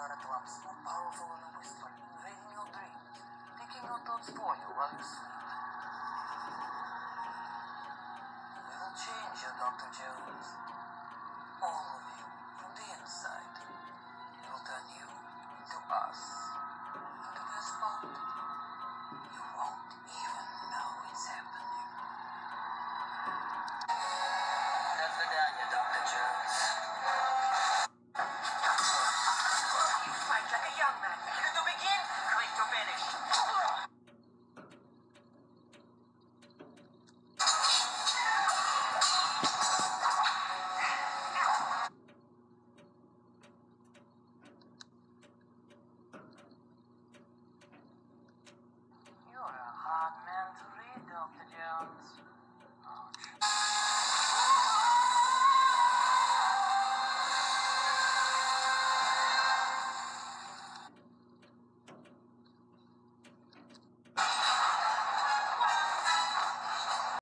similar to us, more powerful and a whisper, invading your dreams, picking your thoughts for you while you sleep. We will change you, Dr. Jones. All of you. Up and downs.